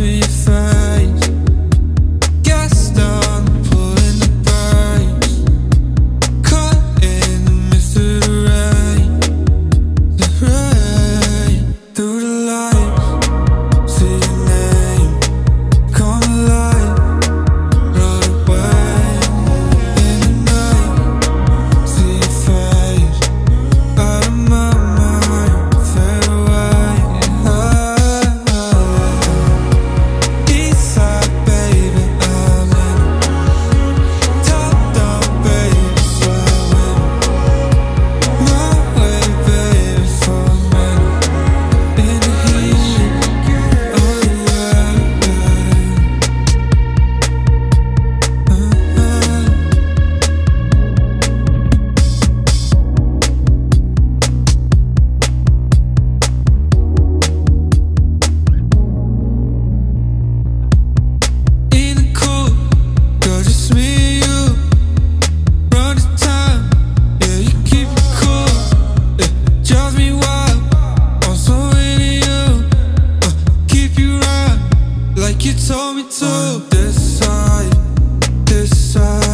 to told me to decide, decide.